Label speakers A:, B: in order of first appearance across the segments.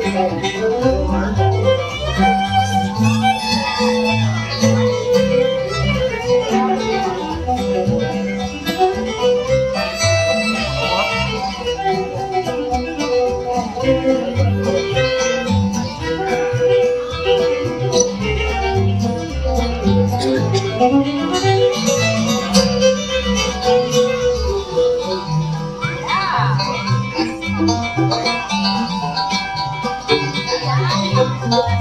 A: Thank you.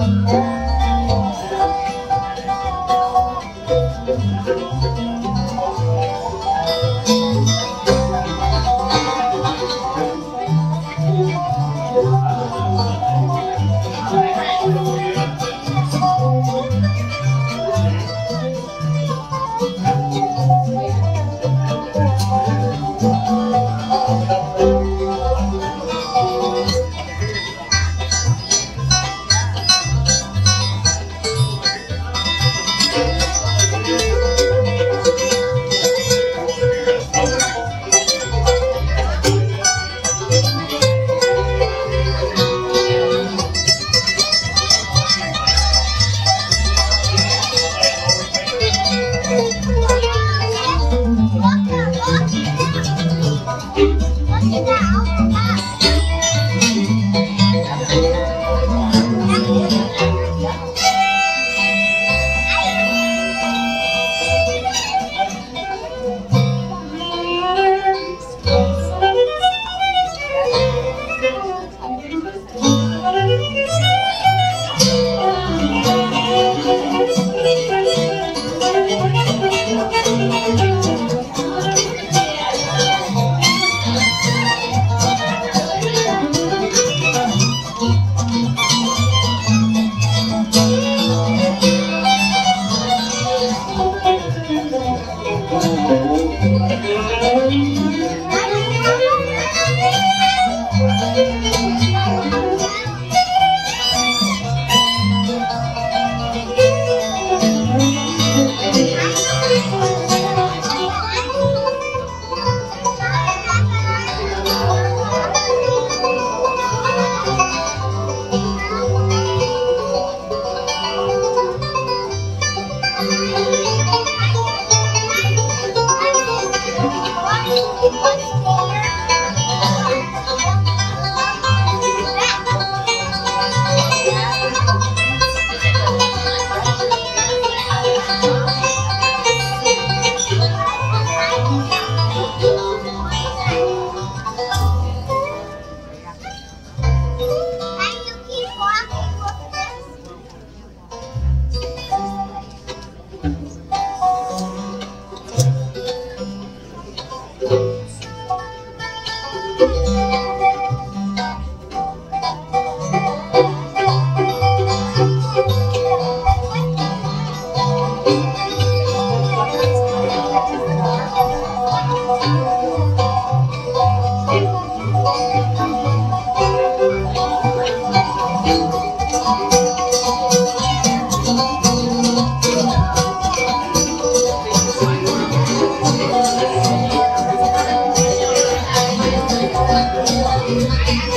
A: Música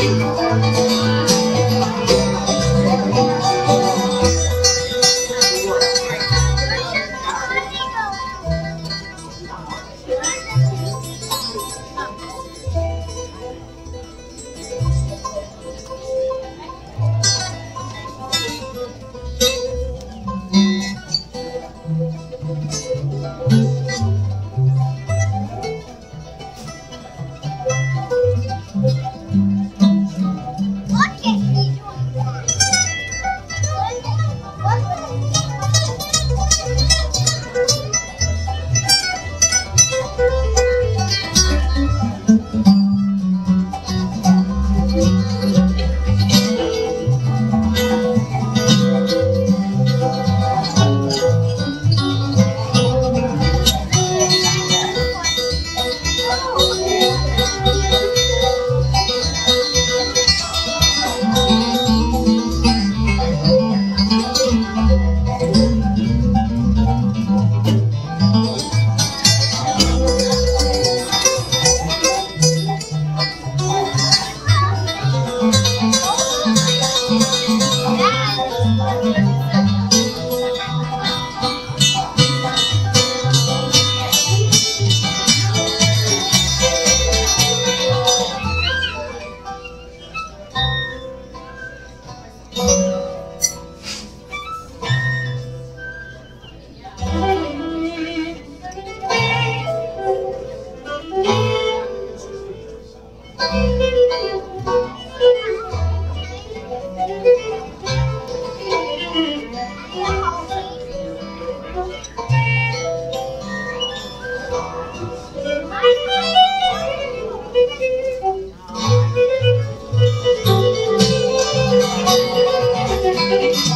A: Música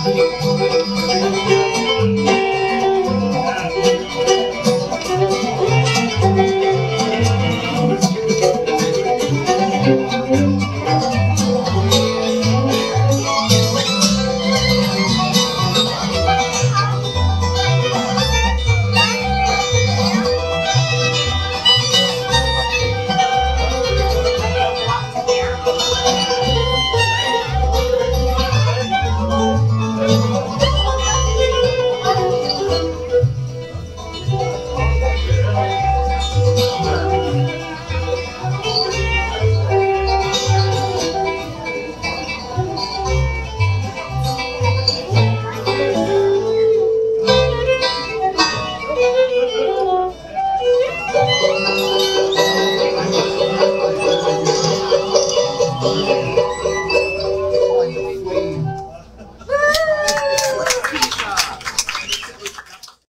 A: Thank you.